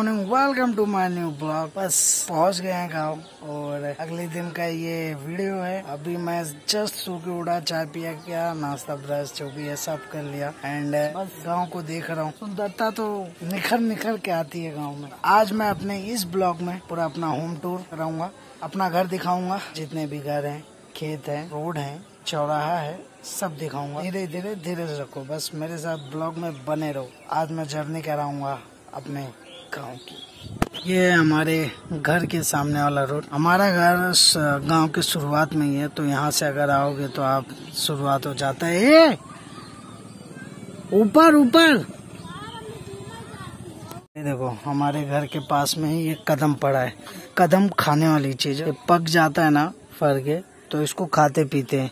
Morning welcome to my new blog बस पहुँच गए हैं गाँव, और अगले दिन का ये वीडियो है। अभी मैं जस्ट सो के उड़ा चाय पिया, क्या नाश्ता ब्रश जो भी है, सब कर लिया। एंड uh, बस गाँव को देख रहा हूँ। सुंदरता तो निखर निखर के आती है गाँव में। आज मैं अपने इस ब्लॉग में पूरा अपना होम टूर कराऊँगा। अपना घर दिखाऊँगा। जितने भी घर है, खेत है, रोड है, चौराहा है, सब दिखाऊँगा। धीरे धीरे धीरे रखो। बस मेरे साथ ब्लॉग में बने रहो। आज मैं जर्नी कराऊँगा अपने गाँव की। ये हमारे घर के सामने वाला रोड। हमारा घर गाँव के शुरुआत में ही है तो यहाँ से अगर आओगे तो आप शुरुआत हो जाता है। ऊपर ऊपर! देखो, हमारे घर के पास में ही ये कदम पड़ा है। कदम खाने वाली चीज़ पक जाता है ना, फर के तो इसको खाते पीते हैं।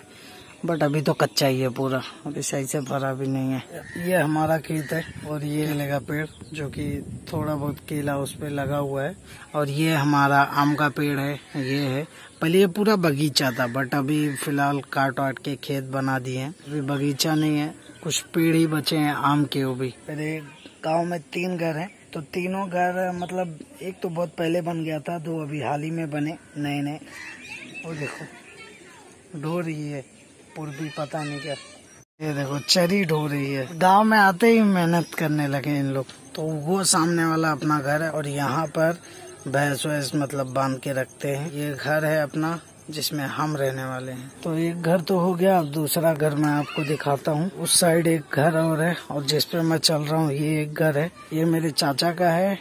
बट अभी तो कच्चा ही है पूरा। अभी सही से भरा भी नहीं है। ये हमारा खेत है और ये लगा पेड़, जो कि थोड़ा बहुत केला उस पर लगा हुआ है। और ये हमारा आम का पेड़ है, ये है। पहले ये पूरा बगीचा था, बट अभी फ़िलहाल काट वाट के खेत बना दिए हैं। अभी बगीचा नहीं है, कुछ पेड़ ही बचे हैं आम के वो भी। मेरे गाँव में तीन घर है तो तीनों घर मतलब एक तो बहुत पहले बन गया था, दो अभी हाल ही में बने नए नए और देखो डोर ये है। पूर्वी, पता नहीं क्या। ये देखो, चरी ढो रही है। गाँव में आते ही मेहनत करने लगे इन लोग। तो वो सामने वाला अपना घर है और यहाँ पर भैंस वैस मतलब बाँध के रखते हैं। ये घर है अपना, जिसमें हम रहने वाले हैं। तो एक घर तो हो गया दूसरा घर मैं आपको दिखाता हूँ। उस साइड एक घर और है, और जिसपे मैं चल रहा हूँ, ये एक घर है। ये मेरे चाचा का है,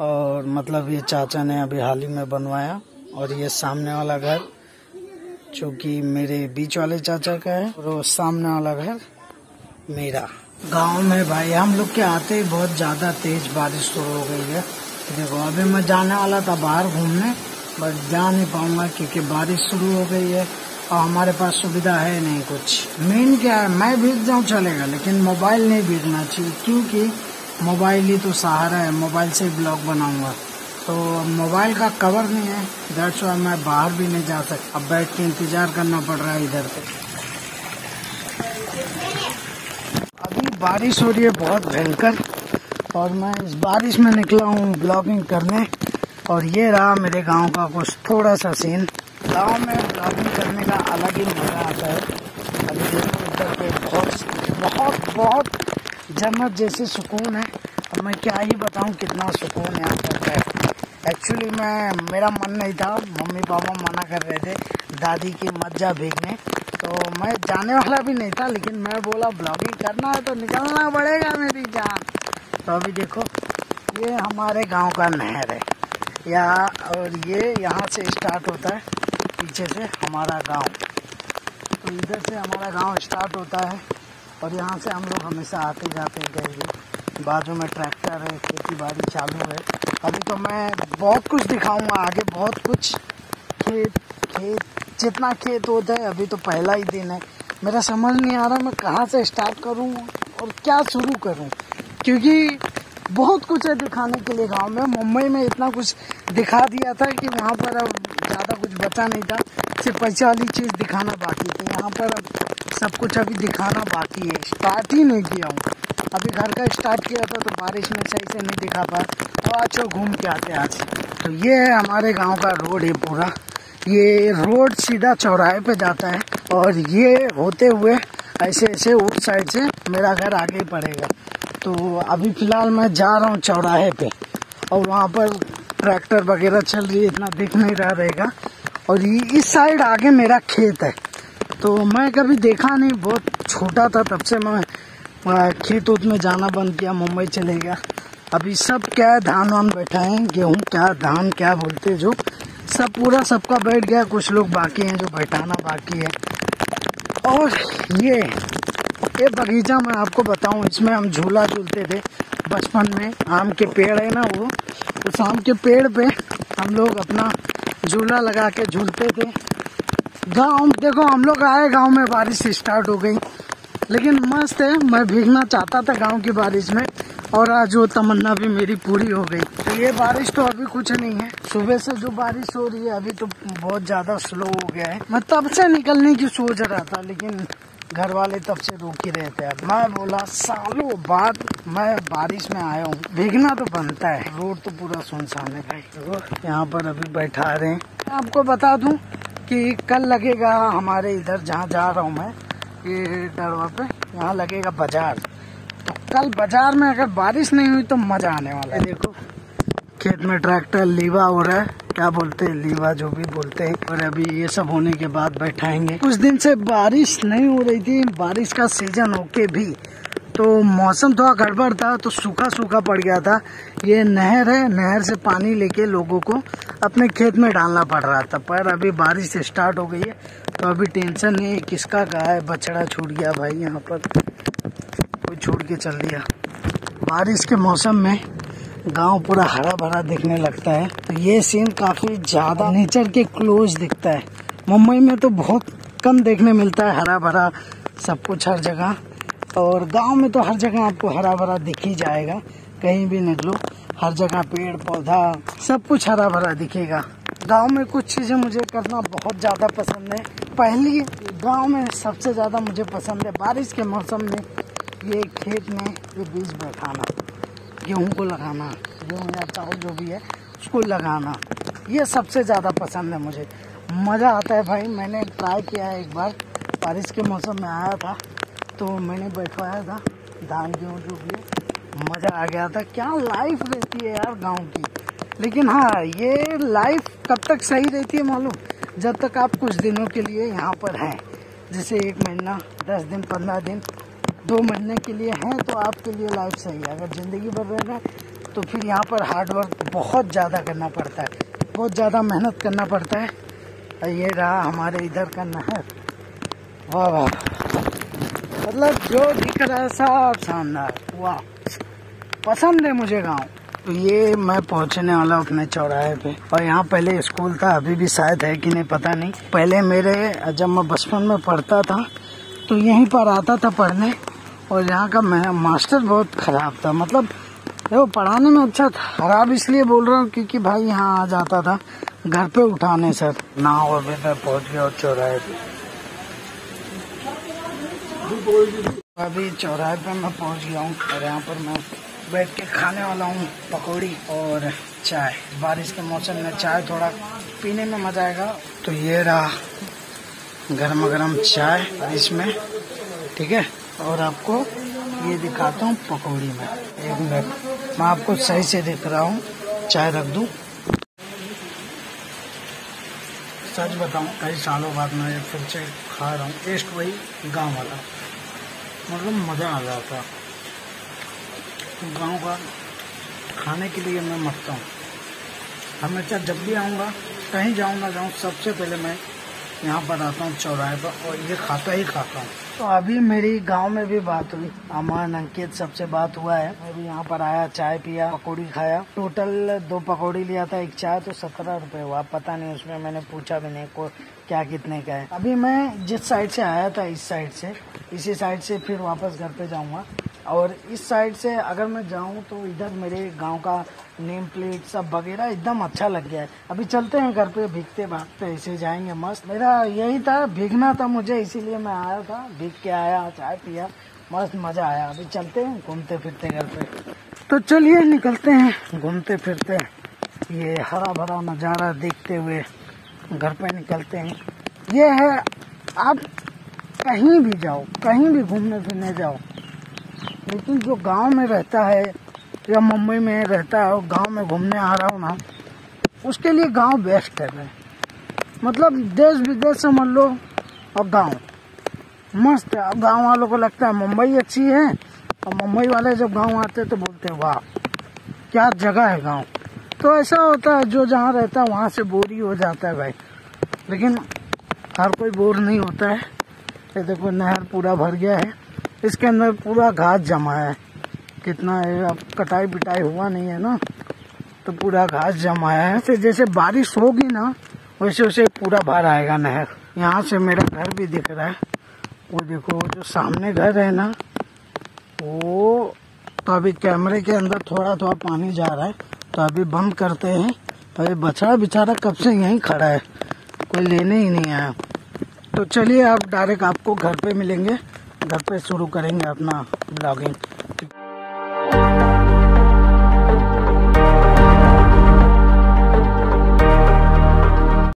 और मतलब ये चाचा ने अभी हाल ही में बनवाया, और ये सामने वाला घर जो कि मेरे बीच वाले चाचा का है, और सामने वाला घर मेरा। गाँव में भाई, हम लोग के आते ही बहुत ज़्यादा तेज बारिश शुरू हो गई है। देखो, अभी मैं जाने वाला था बाहर घूमने, बट जा नहीं पाऊँगा क्योंकि बारिश शुरू हो गई है, और हमारे पास सुविधा है नहीं कुछ। मेन क्या है, मैं भीग जाऊँ चलेगा, लेकिन मोबाइल नहीं भीगना चाहिए, क्योंकि मोबाइल ही तो सहारा है, मोबाइल से ब्लॉग बनाऊँगा। तो मोबाइल का कवर नहीं है। दैट्स वाई मैं बाहर भी नहीं जा सकता। अब बैठ के इंतज़ार करना पड़ रहा है इधर से। अभी बारिश हो रही है, बहुत भयंकर। और मैं इस बारिश में निकला हूँ ब्लॉगिंग करने। और ये रहा मेरे गाँव का कुछ थोड़ा सा सीन गाँव में ब्लॉगिंग करने का अलग ही मज़ा आता है। अभी इधर पे बहुत बहुत बहुत जन्नत जैसे सुकून है। और मैं क्या ही बताऊँ कितना सुकून यहाँ पर है। एक्चुअली मैं, मेरा मन नहीं था। मम्मी पापा मना कर रहे थे दादी की मज्जा भीगने तो मैं जाने वाला भी नहीं था, लेकिन मैं बोला, ब्लॉगिंग करना है तो निकलना पड़ेगा मेरी जान। तो अभी देखो, ये हमारे गाँव का नहर है। यहाँ और ये यहाँ से स्टार्ट होता है, पीछे से हमारा गाँव। तो इधर से हमारा गाँव स्टार्ट होता है, और यहाँ से हम लोग हमेशा आते जाते गए। बाजू में ट्रैक्टर है, खेती बाड़ी चालू है। अभी तो मैं बहुत कुछ दिखाऊँगा, आगे बहुत कुछ। खेत खेत, जितना खेत होता है, अभी तो पहला ही दिन है। मेरा समझ नहीं आ रहा मैं कहाँ से स्टार्ट करूँ और क्या शुरू करूँ। क्योंकि बहुत कुछ है दिखाने के लिए गाँव में। मुंबई में इतना कुछ दिखा दिया था कि वहाँ पर अब ज़्यादा कुछ बचा नहीं था। सिर्फ़ पैसा वाली चीज़ दिखाना बाकी थी। यहाँ पर अब सब कुछ अभी दिखाना बाकी है। स्टार्ट ही नहीं किया हूँ। अभी घर का स्टार्ट किया था तो बारिश में सही से नहीं दिखा पाया तो आज तो घूम के आते हैं आज। तो ये है हमारे गाँव का रोड है पूरा। ये रोड सीधा चौराहे पे जाता है और ये होते हुए ऐसे ऐसे उस साइड से मेरा घर आगे पड़ेगा तो अभी फ़िलहाल मैं जा रहा हूँ चौराहे पे और वहाँ पर ट्रैक्टर वगैरह चल रही है, इतना दिख नहीं रहा रहेगा। और ये इस साइड आगे मेरा खेत है। तो मैं कभी देखा नहीं, बहुत छोटा था तब से मैं खेत उत में जाना बंद किया, मुंबई चले गया। अभी सब क्या है धान वान बैठा है गेहूँ क्या, धान क्या बोलते जो। सब पूरा सबका बैठ गया, कुछ लोग बाकी हैं जो बैठाना बाकी है। और ये ये बगीचा मैं आपको बताऊँ, इसमें हम झूला झूलते थे बचपन में। आम के पेड़ है ना वो, उस आम के पेड़ पे हम लोग अपना झूला लगा के झूलते थे। गाँव, देखो हम लोग आए गाँव में, बारिश स्टार्ट हो गई। लेकिन मस्त है, मैं भीगना चाहता था गाँव की बारिश में, और आज वो तमन्ना भी मेरी पूरी हो गई। तो ये बारिश तो अभी कुछ नहीं है। सुबह से जो बारिश हो रही है, अभी तो बहुत ज़्यादा स्लो हो गया है। मैं तब से निकलने की सोच रहा था, लेकिन घर वाले तब से रोक ही रहे थे। मैं बोला, सालों बाद मैं बारिश में आया हूँ। भीगना तो बनता है। रोड तो पूरा सुनसान है भाई। यहाँ पर अभी बैठा रहे हैं। आपको बता दूँ कि कल लगेगा हमारे इधर, जहाँ जा रहा हूँ मैं ये डरवा पे यहाँ लगेगा बाज़ार। तो कल बाज़ार में अगर बारिश नहीं हुई तो मज़ा आने वाला है। देखो, खेत में ट्रैक्टर, लीवा हो रहा है। क्या बोलते हैं, लीवा जो भी बोलते हैं। और अभी ये सब होने के बाद बैठाएँगे। कुछ दिन से बारिश नहीं हो रही थी, बारिश का सीज़न होके भी। तो मौसम थोड़ा गड़बड़ था तो सूखा सूखा पड़ गया था। ये नहर है, नहर से पानी लेके लोगों को अपने खेत में डालना पड़ रहा था। पर अभी बारिश स्टार्ट हो गई है। तो अभी टेंशन नहीं है, किसका है, बछड़ा छूट गया भाई यहाँ पर। कोई छोड़ के चल दिया। बारिश के मौसम में गाँव पूरा हरा भरा दिखने लगता है। तो ये सीन काफ़ी ज़्यादा नेचर के क्लोज दिखता है। मुंबई में तो बहुत कम देखने मिलता है हरा भरा सब कुछ हर जगह। और गाँव में तो हर जगह आपको हरा भरा दिख ही जाएगा। कहीं भी निकलो हर जगह पेड़ पौधा सब कुछ हरा भरा दिखेगा। गाँव में कुछ चीज़ें मुझे करना बहुत ज़्यादा पसंद है। पहली गाँव में सबसे ज़्यादा मुझे पसंद है बारिश के मौसम में ये खेत में ये बीज बैठाना, गेहूँ को लगाना, गेहूँ या चावल जो भी है, उसको लगाना, ये सबसे ज़्यादा पसंद है मुझे। मज़ा आता है भाई, मैंने ट्राई किया है एक बार, बारिश के मौसम में आया था तो मैंने बैठवाया था, धान, गेहूँ जो भी है, मज़ा आ गया था। क्या लाइफ रहती है यार गाँव की। लेकिन हाँ ये लाइफ कब तक सही रहती है मालूम? जब तक आप कुछ दिनों के लिए यहाँ पर हैं, जैसे एक महीना, दस दिन, पंद्रह दिन, दो महीने के लिए हैं तो आपके लिए लाइफ सही है। अगर ज़िंदगी भर रहना तो फिर यहाँ पर हार्ड वर्क बहुत ज़्यादा करना पड़ता है। बहुत ज़्यादा मेहनत करना पड़ता है। और ये रहा हमारे इधर का नहर। वाह वाह। मतलब जो दिख रहा है सब शानदार। वाह। पसंद है मुझे गाँव। ये मैं पहुँचने वाला अपने चौराहे पे। और यहाँ पहले स्कूल था, अभी भी शायद है कि नहीं पता नहीं। पहले मेरे, जब मैं बचपन में पढ़ता था तो यहीं पर आता था पढ़ने। और यहाँ का मैं, मास्टर बहुत खराब था। मतलब देखो, पढ़ाने में अच्छा था। खराब इसलिए बोल रहा हूँ क्योंकि भाई यहाँ आ जाता था। घर पे उठाने सर ना हो अभी मैं पहुँच गया और चौराहे पे। अभी चौराहे पे मैं पहुँच गया हूँ। और यहाँ पर मैं बैठ के खाने वाला हूँ, पकौड़ी और चाय। बारिश के मौसम में चाय थोड़ा पीने में मज़ा आएगा। तो ये रहा गर्मा गर्म चाय इसमें, ठीक है? और आपको ये दिखाता हूँ पकौड़ी में। एक मिनट, मैं आपको सही से दिख रहा हूँ। चाय रख दूँ? सच बताऊँ, कई सालों बाद मैं फिर से खा रहा हूँ। टेस्ट वही गाँव वाला। मतलब मज़ा आ जाता गाँव का खाने के लिए मैं मरता हूँ। हमेशा जब भी आऊँगा, कहीं जाऊँगा जाऊँ, सबसे पहले मैं यहाँ पर आता हूँ चौराहे पर और ये खाता ही खाता हूँ। तो अभी मेरी गाँव में भी बात हुई। अमन, अंकित, सबसे बात हुआ है। मैं भी यहाँ पर आया, चाय पिया, पकौड़ी खाया। टोटल दो पकौड़ी लिया था, एक चाय तो सत्रह रुपए हुआ। पता नहीं, उसमें मैंने पूछा भी नहीं, को क्या कितने का है। अभी मैं जिस साइड से आया था, इस साइड से, इसी साइड से फिर वापस घर पे जाऊँगा। और इस साइड से अगर मैं जाऊँ तो इधर मेरे गाँव का नेम प्लेट सब वगैरह एकदम अच्छा लग गया है। अभी चलते हैं घर पे, भीगते भागते ऐसे जाएँगे मस्त। मेरा यही था, भीगना था मुझे, इसीलिए मैं आया था। भीग के आया, चाय पिया, मस्त मज़ा आया। अभी चलते हैं, घूमते फिरते घर पे। तो चलिए निकलते हैं, घूमते फिरते ये हरा भरा नज़ारा देखते हुए घर पे निकलते हैं। ये है, आप कहीं भी जाओ, कहीं भी घूमने फिरने जाओ। लेकिन जो गाँव में रहता है, या मुंबई में रहता है, और गाँव में घूमने आ रहा हूँ ना, उसके लिए गाँव बेस्ट है मतलब देश विदेश समझ लो और गाँव। मस्त है। अब गाँव वालों को लगता है मुंबई अच्छी है, और मुंबई वाले जब गाँव आते हैं तो बोलते हैं, वाह, क्या जगह है गाँव। तो ऐसा होता है, जो जहाँ रहता है, वहाँ से बोर ही हो जाता है भाई। लेकिन हर कोई बोर नहीं होता है। ये देखो, नहर पूरा भर गया है। इसके अंदर पूरा घास जमा है। कितना है, अब कटाई बिटाई हुआ नहीं है ना। तो पूरा घास जमा है। ऐसे जैसे बारिश होगी ना, वैसे वैसे पूरा भर आएगा नहर। यहाँ से मेरा घर भी दिख रहा है। वो देखो, जो सामने घर है ना, वो तो अभी कैमरे के अंदर थोड़ा थोड़ा पानी जा रहा है। तो अभी बंद करते हैं। अभी बछड़ा बेचारा कब से यहीं खड़ा है? कोई लेने ही नहीं आया। तो चलिए, आप डायरेक्ट आपको घर पे मिलेंगे। घर पे शुरू करेंगे अपना ब्लॉगिंग